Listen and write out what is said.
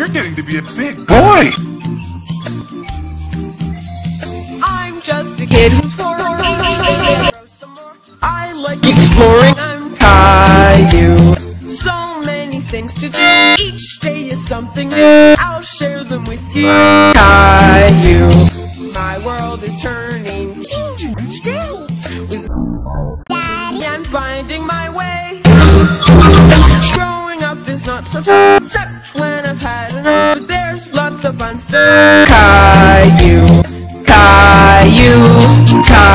you're getting to be a big boy. I'm just a kid who's four. I like exploring. I'm Caillou. So many things to do. Each day is something new. I'll share them with you. Caillou. My world is turning. Each day. With Daddy, I'm finding my way. Growing up is not so tough, fun stuff. Caillou, Caillou, Caillou.